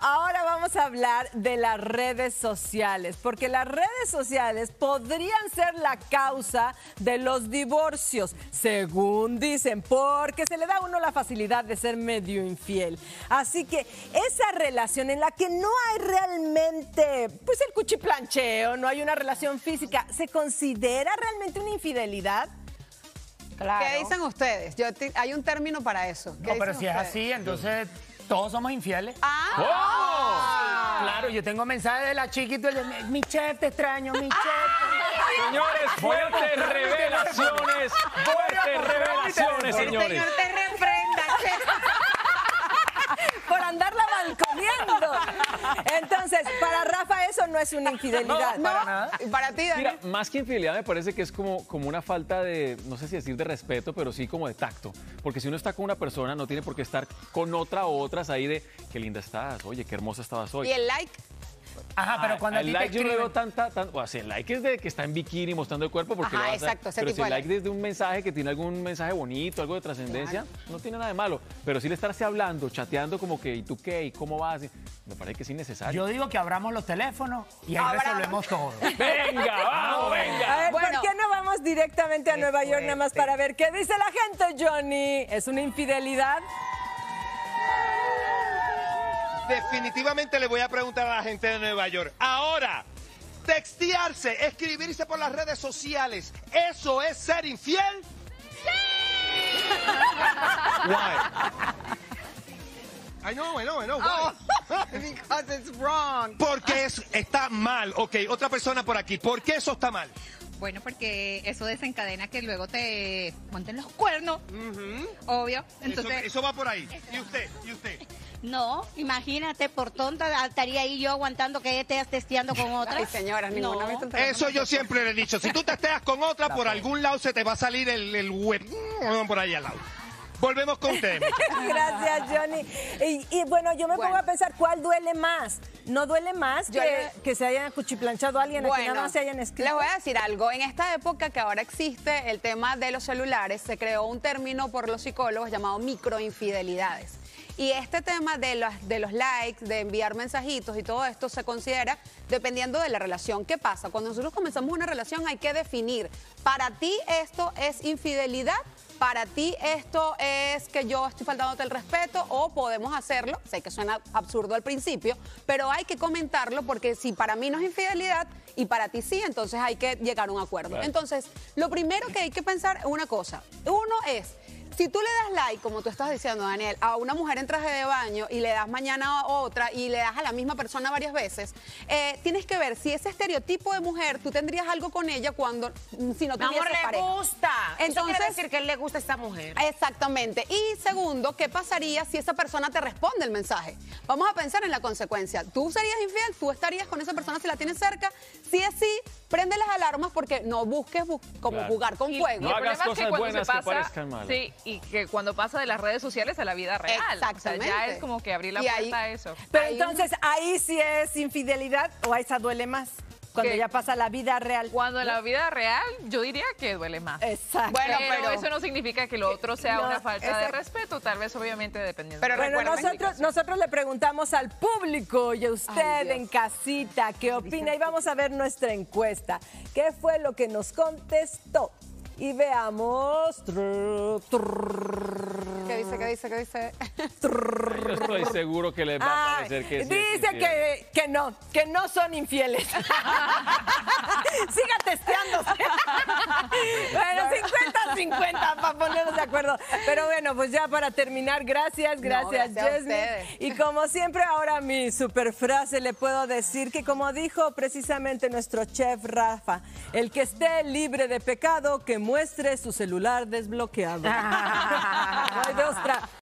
ahora vamos a hablar de las redes sociales, porque las redes sociales podrían ser la causa de los divorcios, según dicen, porque se le da a uno la facilidad de ser medio infiel. Así que esa relación en la que no hay realmente, pues el cuchiplancheo, no hay una relación física, ¿se considera realmente una infidelidad? ¿Qué dicen ustedes? Yo te- hay un término para eso. ¿Qué No, pero si es así, entonces todos somos infieles. Ah. Claro, yo tengo mensajes de la chiquita, de mi chef, te extraño, mi chef. Señores, fuertes revelaciones. Fuertes revelaciones, señores. Señor, te Por andarla balconeando. Entonces, para Rafa eso no es una infidelidad. No, para nada. Para ti, Daniel. Mira, más que infidelidad me parece que es como, como una falta de, no sé si decir de respeto, pero sí como de tacto. Porque si uno está con una persona, no tiene por qué estar con otra o otras ahí de, qué linda estás, oye, qué hermosa estabas hoy. Y el like. Ajá, pero Ah, cuando a el ti like te yo no veo escriben- tanta, tan, o sea, el like es de que está en bikini mostrando el cuerpo porque Ajá, lo vas a- exacto, ese pero tipo si el like like. desde un mensaje que tiene algún mensaje bonito, algo de trascendencia, no tiene nada de malo, pero si le estarse hablando, chateando como que ¿y tú qué? ¿y cómo vas? Me parece que es innecesario. Yo digo que abramos los teléfonos y ahí Abramos. resolvemos todo. Venga, vamos, A venga. ver, Bueno. ¿por qué no vamos directamente a Nueva York nada más para ver qué dice la gente, Johnny? ¿Es una infidelidad? Definitivamente le voy a preguntar a la gente de Nueva York. Ahora, textearse, escribirse por las redes sociales, ¿eso es ser infiel? ¡Sí! Why? I know, I know, I know. Why? Because it's wrong. Porque es, está mal. Ok, otra persona por aquí. ¿Por qué eso está mal? Bueno, porque eso desencadena que luego te monten los cuernos, obvio. Entonces, eso, eso va por ahí. ¿Y usted? ¿Y usted? No, imagínate, por tonta estaría ahí yo aguantando que estés testeando con otra. Ay, señoras, ninguna teléfono Eso yo siempre le he dicho. Si tú te esteas con otra, por algún lado se te va a salir el, el web. Por ahí al lado. Volvemos con muchachos. Gracias, Johnny. Y, y bueno, yo me Bueno. pongo a pensar, ¿cuál duele más? ¿No duele más Yo que, le- que se hayan cuchiplanchado a alguien a que nada más se hayan escrito? les voy a decir algo. En esta época que ahora existe el tema de los celulares, se creó un término por los psicólogos llamado microinfidelidades. Y este tema de los, de los likes, de enviar mensajitos y todo esto se considera dependiendo de la relación. ¿Qué pasa? Cuando nosotros comenzamos una relación hay que definir, para ti esto es infidelidad, para ti esto es que yo estoy faltándote el respeto o podemos hacerlo, sé que suena absurdo al principio, pero hay que comentarlo porque si para mí no es infidelidad y para ti sí, entonces hay que llegar a un acuerdo. Claro. Entonces, lo primero que hay que pensar es una cosa. Uno es, si tú le das like, como tú estás diciendo, Daniel, a una mujer en traje de baño y le das mañana a otra y le das a la misma persona varias veces, eh, tienes que ver si ese estereotipo de mujer, tú tendrías algo con ella cuando, mm, si no amor, tuvieses le pareja. gusta. Eso Entonces, quiere decir que él le gusta a esta mujer. Exactamente. Y segundo, ¿qué pasaría si esa persona te responde el mensaje? Vamos a pensar en la consecuencia. ¿Tú serías infiel? ¿Tú estarías con esa persona si la tienes cerca? Si es sí, prende las alarmas porque no busques bu- como Claro. jugar con Y- fuego. No y el hagas problema es cosas cuando se que pasa, malas. Sí, y que cuando pasa de las redes sociales a la vida real. O sea, Exactamente. ya es como que abrir la Y ahí- puerta a eso. Pero un- entonces, ¿ahí sí es infidelidad o a esa duele más? Cuando ya pasa la vida real. Cuando en la vida real, yo diría que duele más. Exacto. Bueno, pero, pero- eso no significa que lo otro sea No, una falta de respeto, tal vez obviamente dependiendo. Pero de la Bueno, nosotros, nosotros le preguntamos al público y a usted Ay, en casita qué opina y vamos a ver nuestra encuesta. ¿Qué fue lo que nos contestó? Y veamos. ¿Qué dice? ¿Qué dice? ¿Qué dice? Yo estoy seguro que les va a parecer que sí. dice que, que no, que no son infieles. Siga testeándose. bueno, 50-50 para ponernos de acuerdo. Pero bueno, pues ya para terminar, gracias, gracias, ustedes. Y como siempre, ahora mi super frase le puedo decir que como dijo precisamente nuestro chef Rafa, el que esté libre de pecado, que muestre su celular desbloqueado. No hay de otra.